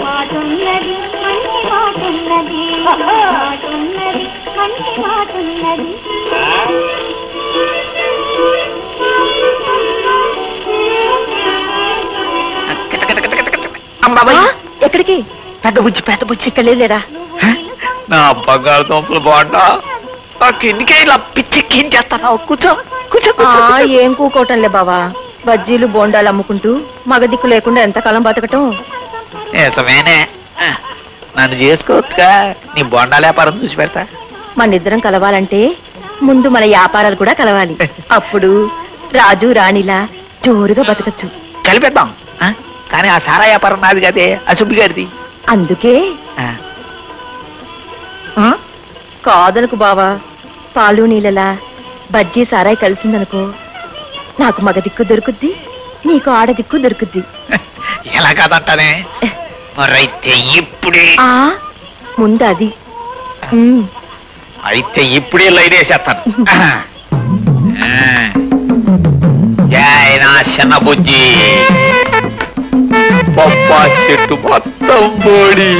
మాటున్నది మంచి మాటున్నది. మాటున్నది మంచి మాటున్నది. ఎక్కడికి? పెద్ద బుజ్జి పెద్ద బుజ్జి ఇక్కడ లేరా నా బంగారు తోపులు బాగుంటా నాకు ఇందుకే ఇలా ఆ, కూర్చో, కూర్చో. ఏం కూకోవటంలే బావా. బజ్జీలు బోండాలు అమ్ముకుంటూ మగదిక్కు లేకుండా ఎంతకాలం బతకటం? నిజమేనే. నన్ను చేసుకోవచ్చుగా. నీ బొండాల వ్యాపారం చూసి పెడతా. మనిద్దరం కలవాలంటే ముందు మన వ్యాపారాలు కూడా కలవాలి. అప్పుడు రాజు రాణిలా జోరుగా బతకచ్చు. కలిపేద్దాం. ఆ? కానీ ఆ సారా వ్యాపారం నాది కదే అసుబ్బి గారిది. అందుకే ఆ, ఆ, కాదనుకు బావా పాలు నీళ్ళలా బజ్జీ సారాయి కలిసిందనుకో నాకు మగ దిక్కు దొరుకుద్ది నీకు ఆడ దిక్కు దొరుకుద్ది. ఎలా కాదంటానే? మరైతే ఇప్పుడే. ఆ ముందు అది. ఉమ్, అయితే ఇప్పుడే లైన్ వేసేస్తాను ఆ. జై నా చిన్న బుజ్జి పప్పా చెట్టు మొత్తం బోడి.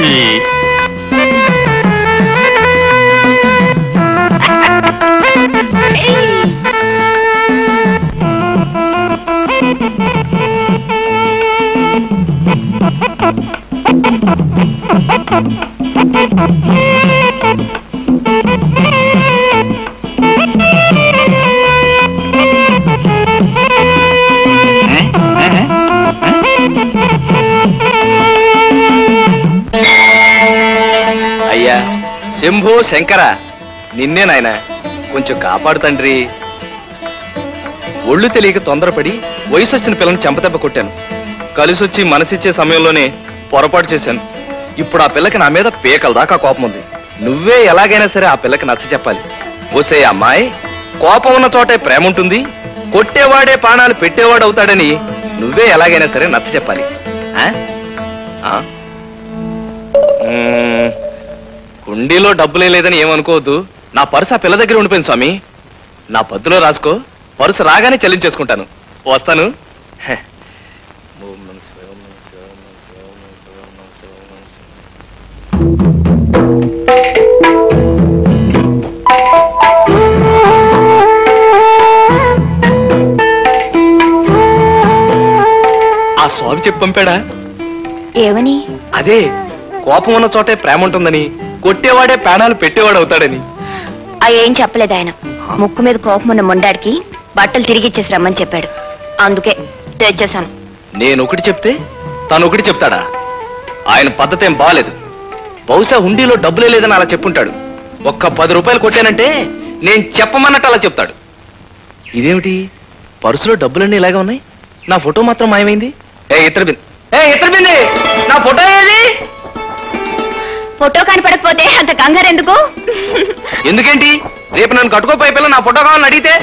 అయ్యా శంభో శంకర నిన్నే నాయన కొంచెం కాపాడు తండ్రి. ఒళ్ళు తెలియక తొందరపడి వయసు వచ్చిన పిల్లని చెంపదెబ్బ కొట్టాను. కలిసొచ్చి మనసిచ్చే సమయంలోనే పొరపాటు చేశాను. ఇప్పుడు ఆ పిల్లకి నా మీద పేకల దాకా కోపం ఉంది. నువ్వే ఎలాగైనా సరే ఆ పిల్లకి నచ్చ చెప్పాలి. ఓసే అమ్మాయి కోపం ఉన్న చోటే ప్రేమ ఉంటుంది. కొట్టేవాడే ప్రాణాలు పెట్టేవాడు అవుతాడని నువ్వే ఎలాగైనా సరే నచ్చ చెప్పాలి. ఆ? ఆ? కుండీలో డబ్బులే లేదని ఏమనుకోవద్దు. నా పర్సు ఆ పిల్ల దగ్గర ఉండిపోయింది స్వామి. నా పద్దులో రాసుకో. పర్సు రాగానే చెల్లించేసుకుంటాను. వస్తాను. స్వామి చెప్పి పంపాడా? ఏమని? అదే కోపం ఉన్న చోటే ప్రేమ ఉంటుందని కొట్టేవాడే ప్రాణాలు పెట్టేవాడు అవుతాడని ఆ ఏం చెప్పలేదు ఆయన. ముక్కు మీద కోపం ఉన్న మొండాడికి బట్టలు తిరిగి ఇచ్చేసి రమ్మని చెప్పాడు. అందుకే తెచ్చేసాను నేను ఒకటి చెప్తే తను ఒకటి చెప్తాడా? ఆయన పద్ధతి ఏం బాలేదు. బహుశా హుండీలో డబ్బులే లేదని అలా చెప్పుంటాడు. ఒక్క పది రూపాయలు కొట్టానంటే నేను చెప్పమన్నట్టు అలా చెప్తాడు. ఇదేమిటి? పర్సులో డబ్బులన్నీ ఇలాగే ఉన్నాయి? నా ఫోటో మాత్రం మాయమైంది? ఏ ఇతర బింది. ఏ ఇతర బింది. నా ఫోటో ఏది? ఫోటో కనపడకపోతే అంత కంగారు ఎందుకు? ఎందుకేంటి? రేపు నన్ను కట్టుకోపోయే పిల్ల నా ఫోటో కావాలని అడిగితే?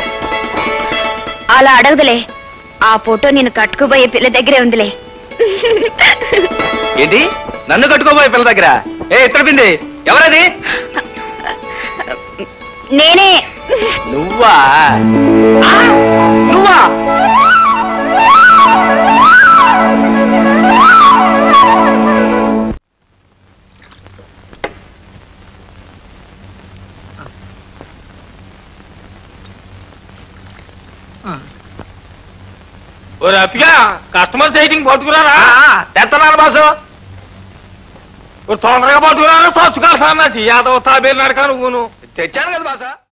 అలా అడగదులే. ఆ ఫోటో నేను కట్టుకుపోయే పిల్ల దగ్గరే ఉందిలే. ఏంటి? నన్ను కట్టుకోపోయే పిల్ల దగ్గర? ఏ ఇతర బింది. ఎవరది? నేనే. నువ్వా? నువ్వా? ఓ రఫిగా కస్టమర్ సైటింగ్ పట్టుకురారా? తెస్తున్నాను బాసు. తొందరగా పట్టుకురారా సచ్చుకాలి సన్నాసి యాదవ తాబేలు నడక నువ్వును. తెచ్చాను కదా బాసా.